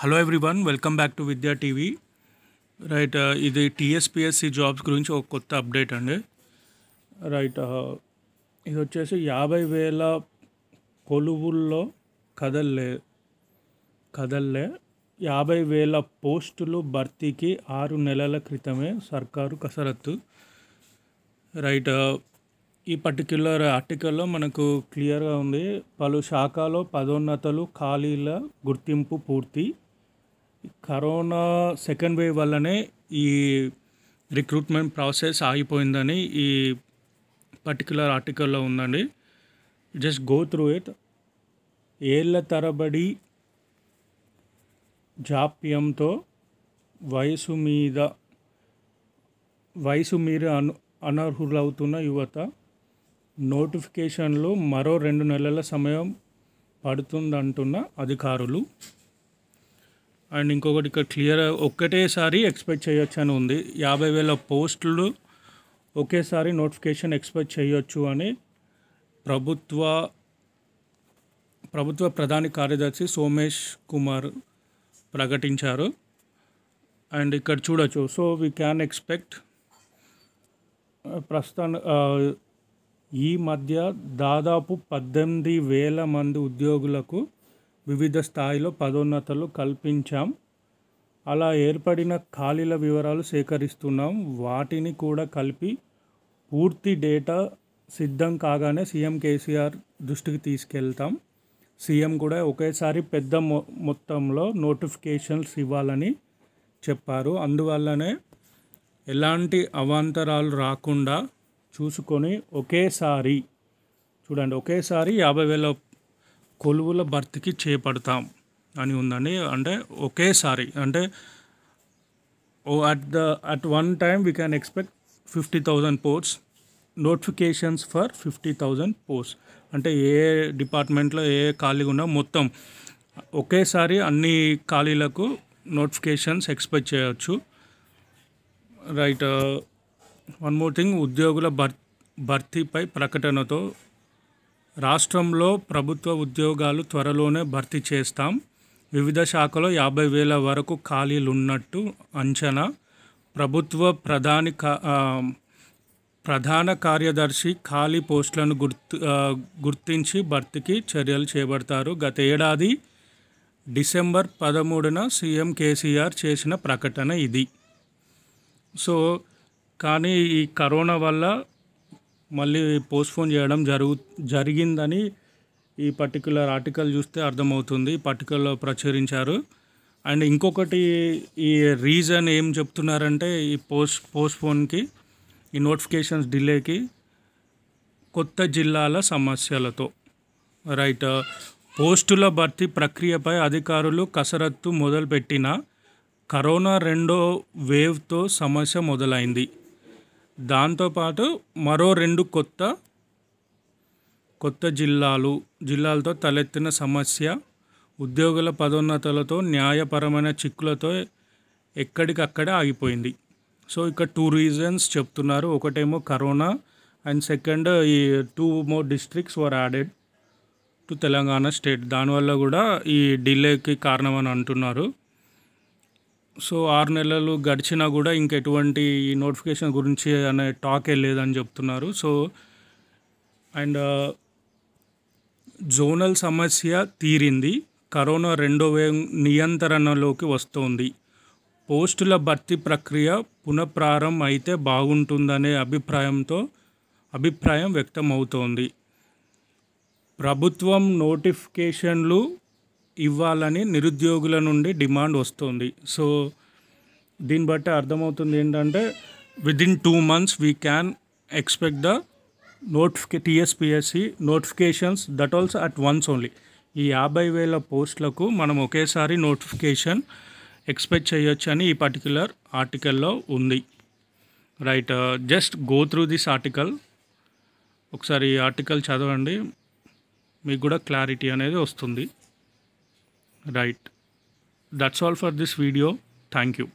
Hello everyone welcome back to Vidya TV right ఇది TSPSC jobs గురించి ఒక కొత్త అప్డేట్ అండి. రైట్ uh, ఇది వచ్చేసి యాభై వేల కొలువుల్లో కదల్లే కదల్లే యాభై వేల పోస్టులు భర్తీకి ఆరు నెలల క్రితమే సర్కారు కసరత్తు. రైట్ uh, ఈ పర్టిక్యులర్ ఆర్టికల్లో మనకు క్లియర్గా ఉంది. పలు శాఖలో పదోన్నతలు ఖాళీల గుర్తింపు పూర్తి. కరోనా సెకండ్ వేవ్ వల్లనే ఈ రిక్రూట్మెంట్ ప్రాసెస్ ఆగిపోయిందని ఈ పర్టికులర్ ఆర్టికల్లో ఉందండి. Just go through it. ఏళ్ళ తరబడి జాప్యంతో వయసు మీద వయసు మీద అను అనర్హులవుతున్న యువత నోటిఫికేషన్లో మరో రెండు నెలల సమయం పడుతుందంటున్న అధికారులు. అండ్ ఇంకొకటి ఇక్కడ క్లియర్ ఒక్కటేసారి ఎక్స్పెక్ట్ చేయొచ్చు అని ఉంది. యాభై వేల పోస్టులు ఒకేసారి నోటిఫికేషన్ ఎక్స్పెక్ట్ చేయొచ్చు అని ప్రభుత్వ ప్రభుత్వ ప్రధాన కార్యదర్శి సోమేష్ కుమార్ ప్రకటించారు. అండ్ ఇక్కడ చూడొచ్చు. సో వీ క్యాన్ ఎక్స్పెక్ట్ ప్రస్తుతం ఈ మధ్య దాదాపు పద్దెనిమిది వేల మంది ఉద్యోగులకు వివిధ స్థాయిలో పదోన్నతలు కల్పించాం. అలా ఏర్పడిన ఖాళీల వివరాలు సేకరిస్తున్నాం. వాటిని కూడా కలిపి పూర్తి డేటా సిద్ధం కాగానే సీఎం కేసీఆర్ దృష్టికి తీసుకెళ్తాం. సీఎం కూడా ఒకేసారి పెద్ద మొ మొత్తంలో నోటిఫికేషన్స్ ఇవ్వాలని చెప్పారు. అందువల్లనే ఎలాంటి అవాంతరాలు రాకుండా చూసుకొని ఒకేసారి చూడండి ఒకేసారి యాభై వేల కొలువుల భర్తీకి చేపడతాం అని ఉందండి. అంటే ఒకేసారి అంటే ఓ at the at one time we can expect fifty thousand posts notifications for fifty thousand post అంటే ఏ డిపార్ట్మెంట్లో ఏ ఖాళీగా ఉన్నా మొత్తం ఒకేసారి అన్ని ఖాళీలకు నోటిఫికేషన్స్ ఎక్స్పెక్ట్ చేయవచ్చు రైట్ వన్ మోర్ థింగ్ ఉద్యోగుల భర్ భర్తీపై ప్రకటనతో రాష్ట్రంలో ప్రభుత్వ ఉద్యోగాలు త్వరలోనే భర్తీ చేస్తాం. వివిధ శాఖలో యాభై వేల వరకు ఖాళీలున్నట్టు అంచనా. ప్రభుత్వ ప్రధాని ప్రధాన కార్యదర్శి ఖాళీ పోస్టులను గుర్తు గుర్తించి భర్తీకి చర్యలు చేపడతారు. గత ఏడాది డిసెంబర్ పదమూడున సీఎం కేసీఆర్ చేసిన ప్రకటన ఇది. సో కానీ ఈ కరోనా వల్ల మళ్ళీ పోస్ట్పోన్ చేయడం జరుగు జరిగిందని ఈ పర్టికులర్ ఆర్టికల్ చూస్తే అర్థమవుతుంది పర్టికులర్ ప్రచురించారు. అండ్ ఇంకొకటి ఈ రీజన్ ఏం చెప్తున్నారంటే ఈ పోస్ట్ పోస్ట్పోన్కి ఈ నోటిఫికేషన్స్ డిలేకి కొత్త జిల్లాల సమస్యలతో. రైట్ పోస్టుల భర్తీ ప్రక్రియపై అధికారులు కసరత్తు మొదలుపెట్టిన కరోనా రెండో వేవ్తో సమస్య మొదలైంది. దాంతోపాటు మరో రెండు కొత్త కొత్త జిల్లాలు జిల్లాలతో తలెత్తిన సమస్య ఉద్యోగుల పదోన్నతులతో న్యాయపరమైన చిక్కులతో ఎక్కడికక్కడే ఆగిపోయింది. సో ఇక్కడ టూ రీజన్స్ చెప్తున్నారు. ఒకటేమో కరోనా అండ్ సెకండ్ ఈ two more districts were added to Telangana state దానివల్ల కూడా ఈ డిలేకి కారణం అని అంటున్నారు. సో ఆరు నెలలు గడిచినా కూడా ఇంకెటువంటి నోటిఫికేషన్ గురించి అనే టాకే లేదని చెప్తున్నారు. సో అండ్ జోనల్ సమస్య తీరింది. కరోనా రెండో వేవ్ నియంత్రణలోకి వస్తోంది. పోస్టుల భర్తీ ప్రక్రియ పునఃప్రారంభం అయితే బాగుంటుందనే అభిప్రాయంతో అభిప్రాయం వ్యక్తమవుతోంది. ప్రభుత్వం నోటిఫికేషన్లు ఇవ్వాలని నిరుద్యోగుల నుండి డిమాండ్ వస్తుంది. సో దీన్ని బట్టి అర్థమవుతుంది ఏంటంటే within two months we can expect the నోటిఫికే TSPSC notifications that also at once only ఈ యాభై వేల పోస్టులకు మనం ఒకేసారి నోటిఫికేషన్ ఎక్స్పెక్ట్ చేయొచ్చు అని ఈ పర్టిక్యులర్ ఆర్టికల్లో ఉంది. Right just go through this article ఒకసారి ఈ ఆర్టికల్ చదవండి. మీకు కూడా క్లారిటీ అనేది వస్తుంది. Right. That's all for this video. Thank you.